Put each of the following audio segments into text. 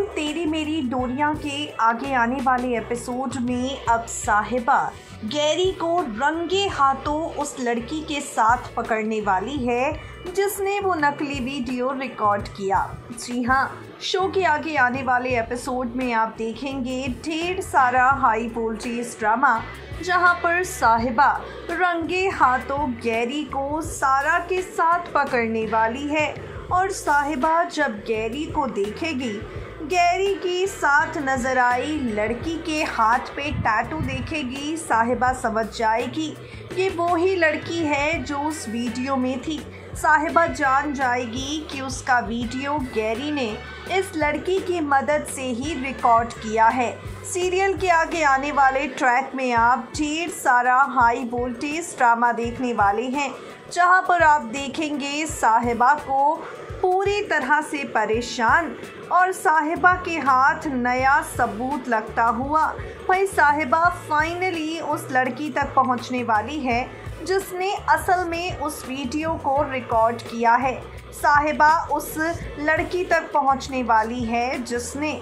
दुनिया के आगे आने वाले एपिसोड में अब साहिबा गैरी को रंगे हाथों उस लड़की के साथ पकड़ने वाली है, जिसने वो नकली वीडियो रिकॉर्ड किया। जी हाँ शो के आगे आने वाले एपिसोड में आप देखेंगे ढेर सारा हाई वोल्टेज ड्रामा, जहाँ पर साहिबा रंगे हाथों गैरी को सारा के साथ पकड़ने वाली है और साहिबा जब गैरी को देखेगी गैरी की साथ नज़र आई। लड़की के हाथ पे टैटू देखेगी, साहिबा समझ जाएगी ये वो ही लड़की है जो उस वीडियो में थी। साहिबा जान जाएगी कि उसका वीडियो गैरी ने इस लड़की की मदद से ही रिकॉर्ड किया है। सीरियल के आगे आने वाले ट्रैक में आप ढेर सारा हाई वोल्टेज ड्रामा देखने वाले हैं, जहाँ पर आप देखेंगे साहिबा को पूरी तरह से परेशान और साहिबा के हाथ नया सबूत लगता हुआ। वही साहिबा फाइनली उस लड़की तक पहुँचने वाली है, जिसने असल में उस वीडियो को रिकॉर्ड किया है। साहिबा उस लड़की तक पहुँचने वाली है, जिसने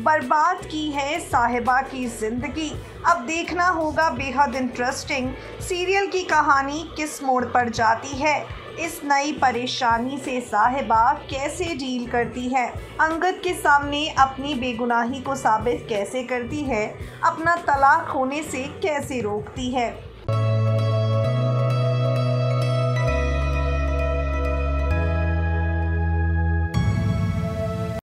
बर्बाद की है साहिबा की ज़िंदगी। अब देखना होगा, बेहद इंटरेस्टिंग सीरियल की कहानी किस मोड़ पर जाती है। इस नई परेशानी से साहिबा कैसे डील करती है? अंगद के सामने अपनी बेगुनाही को साबित कैसे करती है? अपना तलाक होने से कैसे रोकती है?